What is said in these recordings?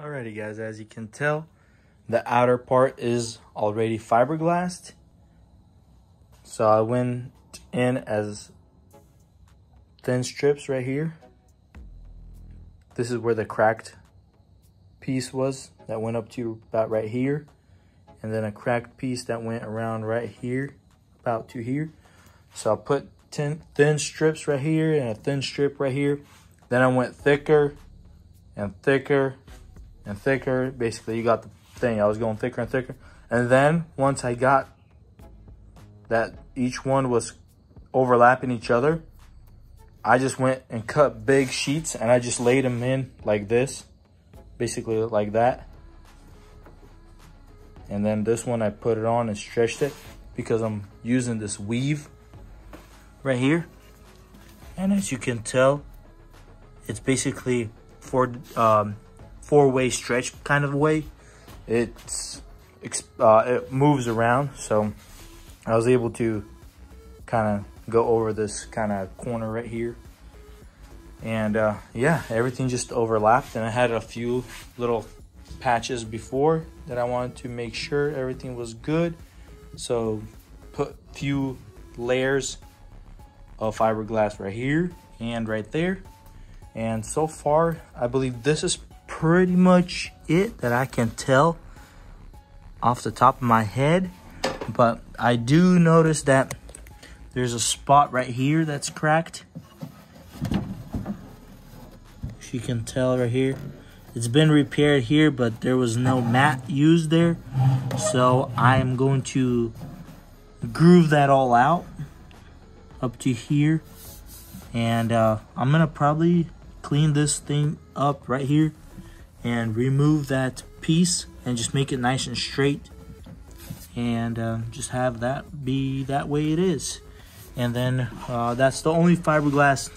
Alrighty guys, as you can tell, the outer part is already fiberglassed. So I went in as thin strips right here. This is where the cracked piece was that went up to about right here. And then a cracked piece that went around right here, about to here. So I put ten, thin strips right here and a thin strip right here. Then I went thicker and thicker and thicker. Basically, you got the thing. I was going thicker and thicker. And then once I got that each one was overlapping each other, I just went and cut big sheets and I just laid them in like this, basically like that. And then this one I put it on and stretched it because I'm using this weave right here. And as you can tell, it's basically four um, four-way stretch kind of way. It's uh, it moves around, so I was able to kind of go over this kind of corner right here. And uh, yeah, everything just overlapped and I had a few little patches before that I wanted to make sure everything was good. So put few layers of fiberglass right here and right there. And so far, I believe this is pretty much it that I can tell off the top of my head. But I do notice that there's a spot right here that's cracked. As you can tell right here. It's been repaired here, but there was no mat used there. So I'm going to groove that all out up to here. And uh, I'm going to probably clean this thing up right here and remove that piece and just make it nice and straight. And uh, just have that be that way it is. And then uh, that's the only fiberglass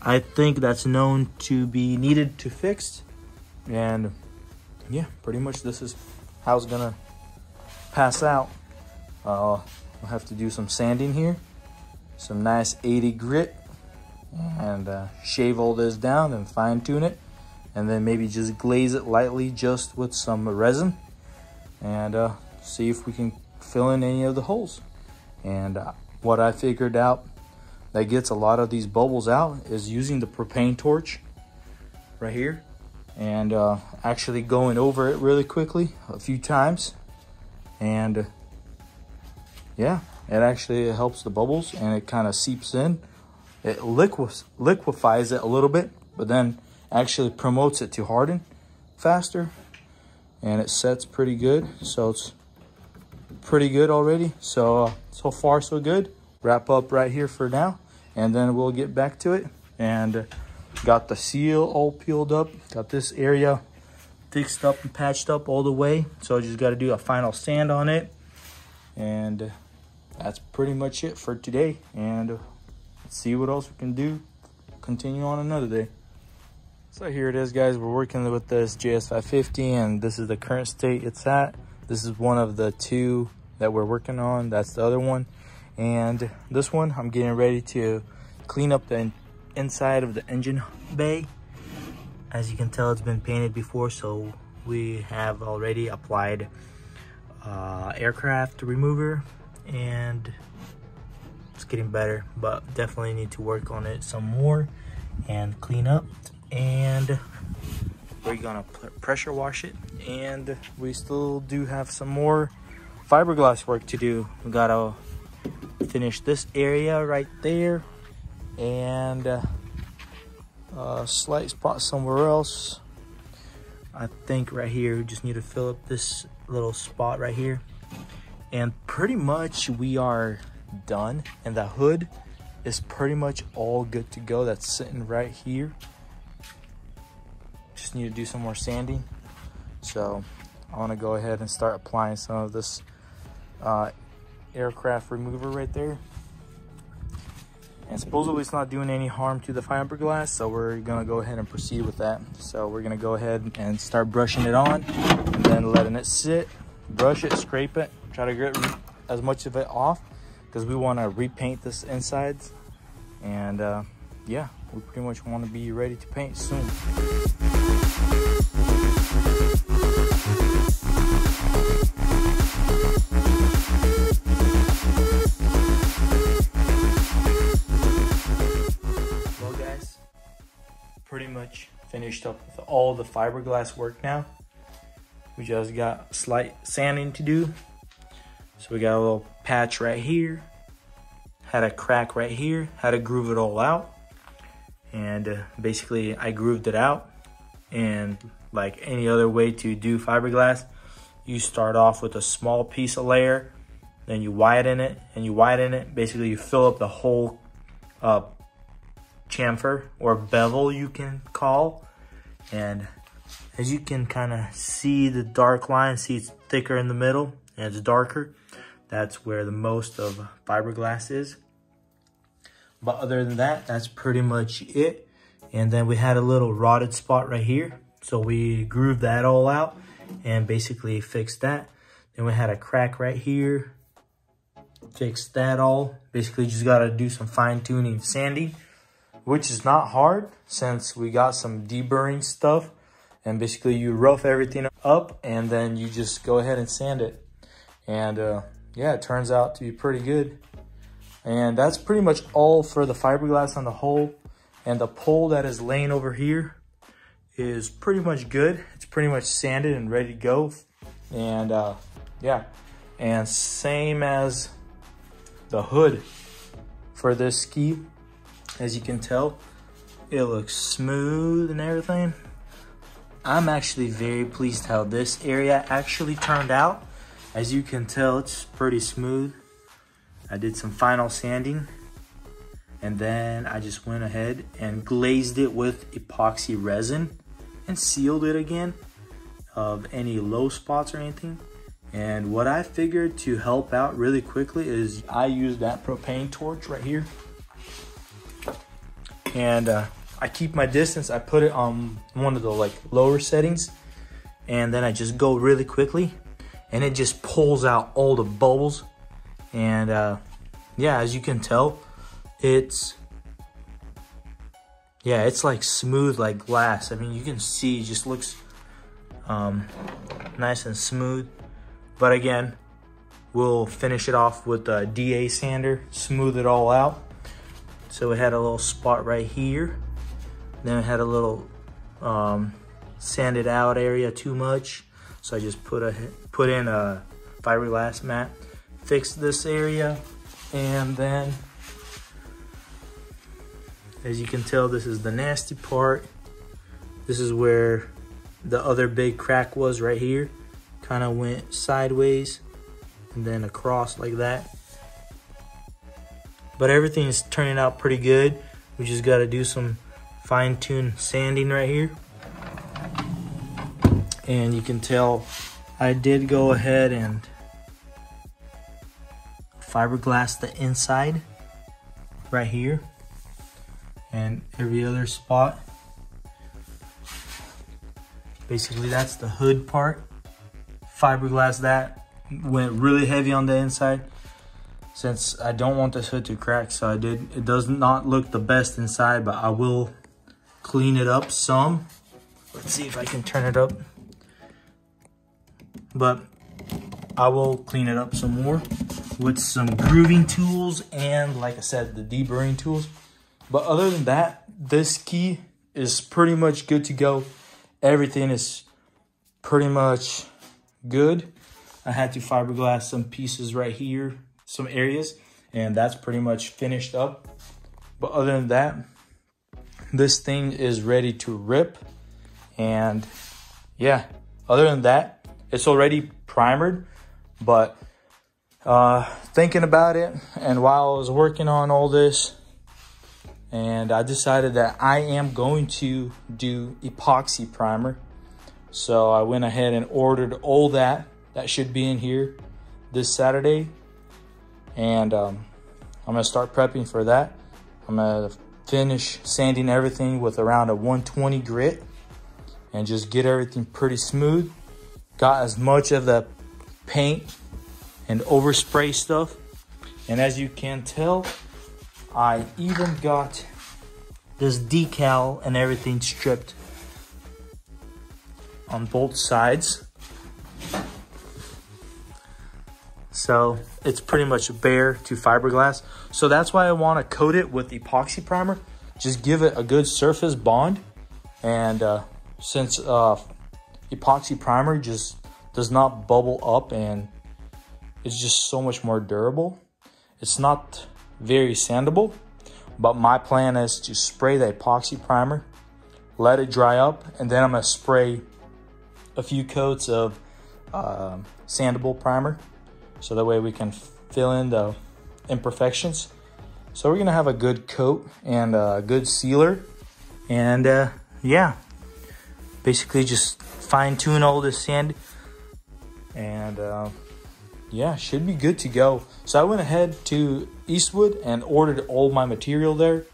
I think that's known to be needed to fix. And yeah pretty much this is how it's gonna pass out. Uh, we'll have to do some sanding here. Some nice 80 grit. And uh, shave all this down and fine tune it and then maybe just glaze it lightly just with some resin. And uh, see if we can fill in any of the holes. And uh, what I figured out that gets a lot of these bubbles out is using the propane torch right here. And uh, actually going over it really quickly a few times. And uh, yeah it actually helps the bubbles and it kind of seeps in. It liquefies it a little bit but then actually promotes it to harden faster and it sets pretty good. So it's pretty good already. So uh, so far so good. Wrap up right here for now and then we'll get back to it. And uh, got the seal all peeled up got this area fixed up and patched up all the way. So I just got to do a final sand on it. And uh, that's pretty much it for today. And uh, see what else we can do. Continue on another day so here it is guys, we're working with this JS550 and this is the current state it's at. This is one of the two that we're working on, that's the other one. And this one, I'm getting ready to clean up the inside of the engine bay. As you can tell, it's been painted before, so we have already applied uh, aircraft remover and it's getting better, but definitely need to work on it some more and clean up and we're gonna pressure wash it and we still do have some more fiberglass work to do. We gotta finish this area right there and uh, a slight spot somewhere else. I think right here we just need to fill up this little spot right here. And pretty much we are done and the hood is pretty much all good to go. That's sitting right here just need to do some more sanding. So I want to go ahead and start applying some of this uh, aircraft remover right there. And supposedly it's not doing any harm to the fiberglass, so we're gonna go ahead and proceed with that. So we're gonna go ahead and start brushing it on and then letting it sit, brush it, scrape it, try to get as much of it off because we wanna repaint this insides. And uh, yeah, we pretty much wanna be ready to paint soon. All the fiberglass work now. We just got slight sanding to do. So we got a little patch right here. Had a crack right here. Had to groove it all out. And uh, basically I grooved it out. And like any other way to do fiberglass, you start off with a small piece of layer, then you widen it, and you widen it. Basically, you fill up the whole uh, chamfer or bevel, you can call. And as you can kind of see the dark line, see it's thicker in the middle and it's darker. That's where the most of fiberglass is. But other than that, that's pretty much it. And then we had a little rotted spot right here. So we grooved that all out and basically fixed that. Then we had a crack right here. Fixed that all. Basically just got to do some fine tuning sanding, which is not hard since we got some deburring stuff. And basically you rough everything up and then you just go ahead and sand it. And uh, yeah, it turns out to be pretty good. And that's pretty much all for the fiberglass on the hole. And the pole that is laying over here is pretty much good. It's pretty much sanded and ready to go. And uh, yeah, and same as the hood for this ski. As you can tell, it looks smooth and everything. I'm actually very pleased how this area actually turned out. As you can tell, it's pretty smooth. I did some final sanding and then I just went ahead and glazed it with epoxy resin and sealed it again of any low spots or anything. And what I figured to help out really quickly is I used that propane torch right here. And uh, I keep my distance. I put it on one of the like lower settings. And then I just go really quickly. And it just pulls out all the bubbles. And uh, yeah, as you can tell, it's yeah, it's like smooth like glass. I mean, you can see it just looks um, nice and smooth. But again, we'll finish it off with a DA sander, smooth it all out. So it had a little spot right here. Then it had a little um, sanded out area too much. So I just put a put in a fiberglass mat, fixed this area, and then as you can tell, this is the nasty part. This is where the other big crack was right here. Kind of went sideways and then across like that. But everything is turning out pretty good. We just got to do some fine tune sanding right here. And you can tell I did go ahead and fiberglass the inside right here and every other spot. Basically that's the hood part. Fiberglass that went really heavy on the inside since I don't want this hood to crack so I did it does not look the best inside but I will clean it up some let's see if I can turn it up but I will clean it up some more with some grooving tools and like I said the deburring tools but other than that, this key is pretty much good to go. Everything is pretty much good. I had to fiberglass some pieces right here, some areas, and that's pretty much finished up. But other than that, this thing is ready to rip. And yeah, other than that, it's already primered, but uh, thinking about it, and while I was working on all this, and I decided that I am going to do epoxy primer. So I went ahead and ordered all that. That should be in here this Saturday. And um, I'm gonna start prepping for that. I'm gonna finish sanding everything with around a 120 grit and just get everything pretty smooth. Got as much of the paint and overspray stuff. And as you can tell, I even got this decal and everything stripped on both sides. So it's pretty much bare to fiberglass. So that's why I want to coat it with epoxy primer. Just give it a good surface bond and uh, since uh, epoxy primer just does not bubble up and it's just so much more durable. It's not very sandable, but my plan is to spray the epoxy primer, let it dry up, and then I'm gonna spray a few coats of uh, sandable primer so that way we can fill in the imperfections. So we're gonna have a good coat and a good sealer and uh, yeah, basically just fine tune all this sand and uh, yeah, should be good to go. So I went ahead to Eastwood and ordered all my material there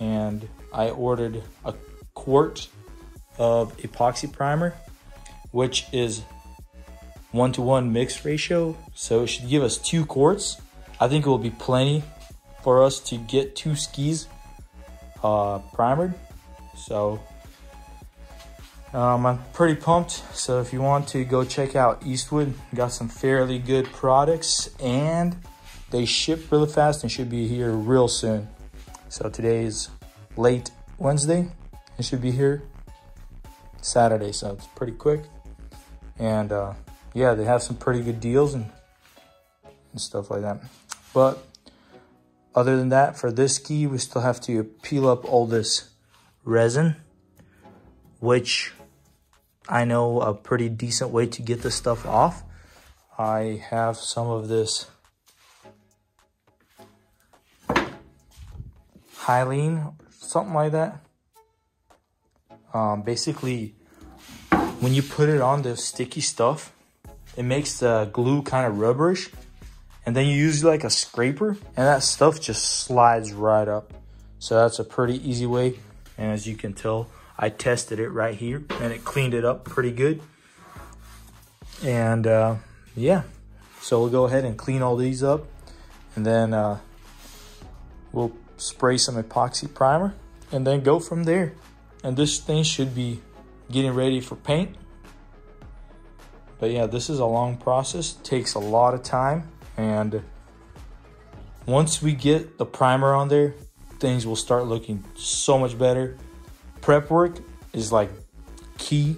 and I ordered a quart of epoxy primer which is one to one mix ratio. So it should give us two quarts. I think it will be plenty for us to get two skis uh, primered. So um, I'm pretty pumped. So if you want to go check out Eastwood, got some fairly good products and they ship really fast and should be here real soon. So today is late Wednesday. It should be here Saturday, so it's pretty quick. And uh, yeah, they have some pretty good deals and, and stuff like that. But other than that, for this ski, we still have to peel up all this resin, which I know a pretty decent way to get this stuff off. I have some of this Hyline, something like that. Um, basically, when you put it on the sticky stuff, it makes the glue kind of rubberish. And then you use like a scraper and that stuff just slides right up. So that's a pretty easy way. And as you can tell, I tested it right here and it cleaned it up pretty good. And uh, yeah, so we'll go ahead and clean all these up and then uh, we'll spray some epoxy primer and then go from there. And this thing should be getting ready for paint. But yeah, this is a long process, takes a lot of time. And once we get the primer on there, things will start looking so much better. Prep work is like key.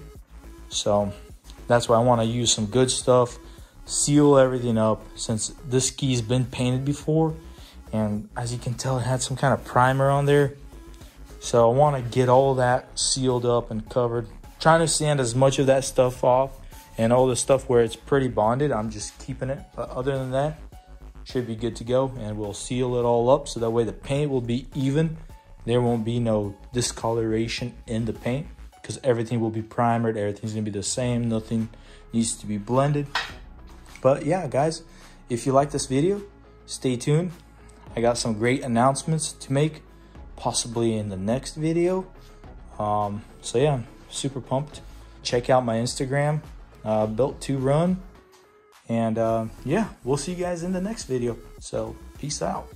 So that's why I want to use some good stuff, seal everything up since this ski's been painted before. And as you can tell, it had some kind of primer on there. So I want to get all that sealed up and covered. Trying to sand as much of that stuff off and all the stuff where it's pretty bonded, I'm just keeping it. But other than that, should be good to go. And we'll seal it all up so that way the paint will be even. There won't be no discoloration in the paint because everything will be primered. Everything's gonna be the same. Nothing needs to be blended. But yeah, guys, if you like this video, stay tuned. I got some great announcements to make possibly in the next video. Um, so yeah, super pumped. Check out my Instagram, uh, built to run. And uh, yeah, we'll see you guys in the next video. So peace out.